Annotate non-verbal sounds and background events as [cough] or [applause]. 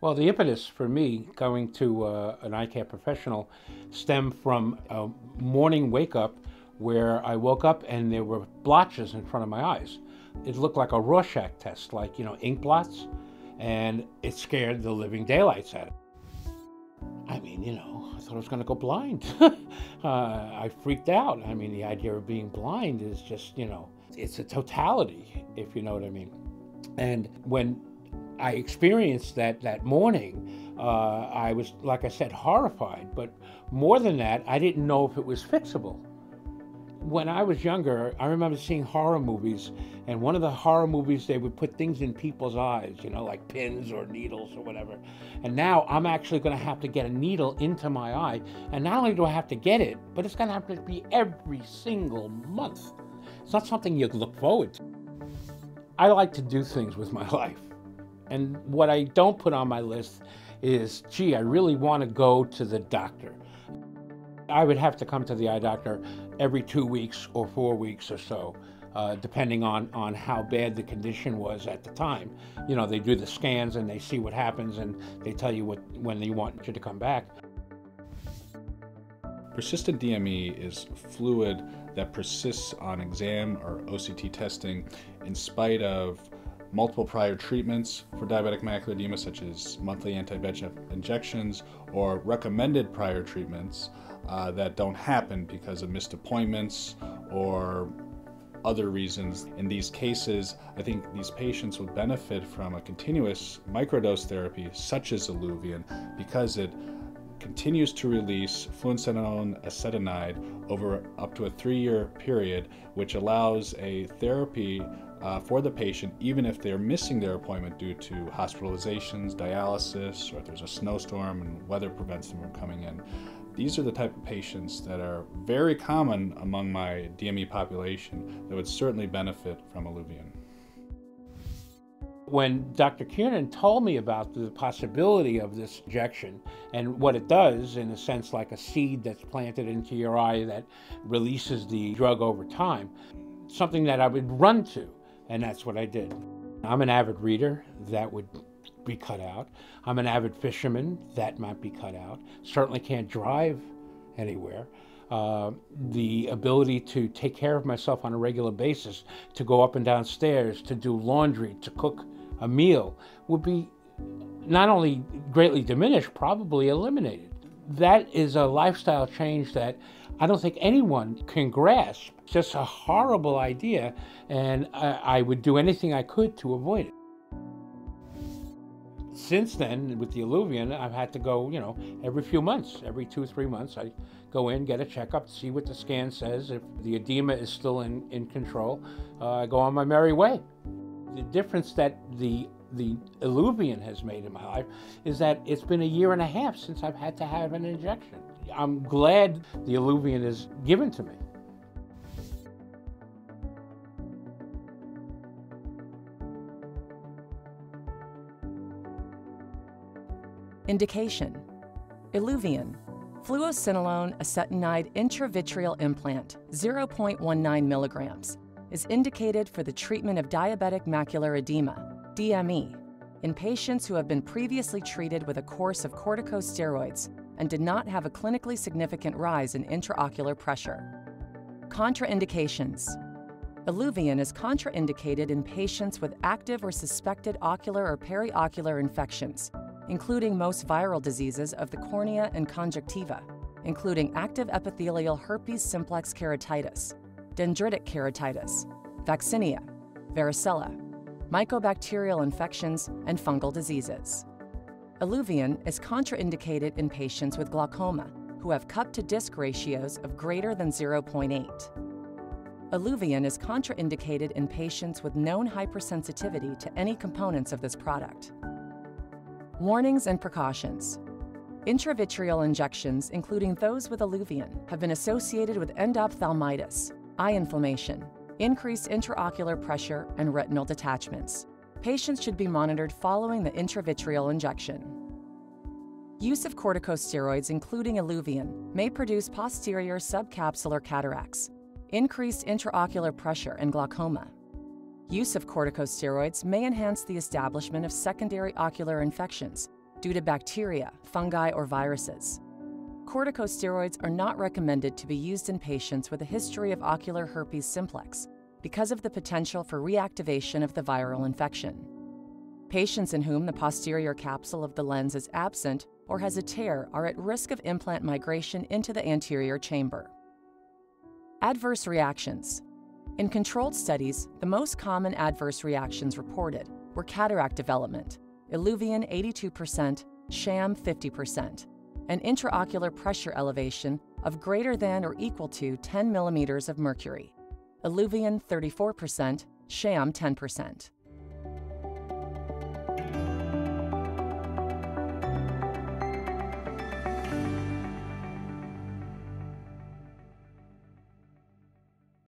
Well, the impetus for me going to uh, an eye care professional stemmed from a morning wake up where I woke up and there were blotches in front of my eyes. It looked like a Rorschach test, like, you know, ink blots, and it scared the living daylights out of me. I mean, you know, I thought I was going to go blind. [laughs] uh, I freaked out. I mean, the idea of being blind is just, you know, it's a totality, if you know what I mean. And when I experienced that that morning, uh, I was, like I said, horrified. But more than that, I didn't know if it was fixable. When I was younger, I remember seeing horror movies, and one of the horror movies, they would put things in people's eyes, you know, like pins or needles or whatever. And now I'm actually going to have to get a needle into my eye. And not only do I have to get it, but it's going to have to be every single month. It's not something you look forward to. I like to do things with my [laughs] life. And what I don't put on my list is, gee, I really want to go to the doctor. I would have to come to the eye doctor every two weeks or four weeks or so, uh, depending on, on how bad the condition was at the time. You know, they do the scans and they see what happens and they tell you what, when they want you to come back. Persistent DME is fluid that persists on exam or OCT testing in spite of multiple prior treatments for diabetic macular edema, such as monthly anti-VEGF injections, or recommended prior treatments uh, that don't happen because of missed appointments or other reasons. In these cases, I think these patients would benefit from a continuous microdose therapy such as Iluvien because it continues to release fluocinolone acetonide over up to a three-year period, which allows a therapy uh, for the patient, even if they're missing their appointment due to hospitalizations, dialysis, or if there's a snowstorm and weather prevents them from coming in. These are the type of patients that are very common among my DME population that would certainly benefit from Iluvien. When Dr. Kiernan told me about the possibility of this injection and what it does, in a sense like a seed that's planted into your eye that releases the drug over time, something that I would run to and that's what I did. I'm an avid reader, that would be cut out. I'm an avid fisherman, that might be cut out. Certainly can't drive anywhere. Uh, the ability to take care of myself on a regular basis, to go up and down stairs, to do laundry, to cook a meal, would be not only greatly diminished, probably eliminated. That is a lifestyle change that I don't think anyone can grasp. Just a horrible idea, and I, I would do anything I could to avoid it. Since then, with the Iluvien, I've had to go, you know, every few months, every two, three months, I go in, get a checkup, see what the scan says. If the edema is still in, in control, uh, I go on my merry way. The difference that the the Iluvien has made in my life is that it's been a year and a half since I've had to have an injection. I'm glad the Iluvien is given to me. Indication Iluvien, fluocinolone acetonide intravitreal implant, 0.19 milligrams, is indicated for the treatment of diabetic macular edema, DME, in patients who have been previously treated with a course of corticosteroids and did not have a clinically significant rise in intraocular pressure. Contraindications Iluvien is contraindicated in patients with active or suspected ocular or periocular infections, including most viral diseases of the cornea and conjunctiva, including active epithelial herpes simplex keratitis, dendritic keratitis, vaccinia, varicella, mycobacterial infections, and fungal diseases. Iluvien is contraindicated in patients with glaucoma who have cup to disc ratios of greater than 0.8. Iluvien is contraindicated in patients with known hypersensitivity to any components of this product. Warnings and precautions. Intravitreal injections, including those with Iluvien, have been associated with endophthalmitis, eye inflammation, increased intraocular pressure, and retinal detachments. Patients should be monitored following the intravitreal injection. Use of corticosteroids, including Iluvien, may produce posterior subcapsular cataracts, increased intraocular pressure, and glaucoma. Use of corticosteroids may enhance the establishment of secondary ocular infections, due to bacteria, fungi, or viruses. Corticosteroids are not recommended to be used in patients with a history of ocular herpes simplex because of the potential for reactivation of the viral infection. Patients in whom the posterior capsule of the lens is absent or has a tear are at risk of implant migration into the anterior chamber. Adverse reactions. In controlled studies, the most common adverse reactions reported were cataract development, Iluvien 82%, sham 50%, an intraocular pressure elevation of greater than or equal to 10 millimeters of mercury, Iluvien 34%, sham 10%.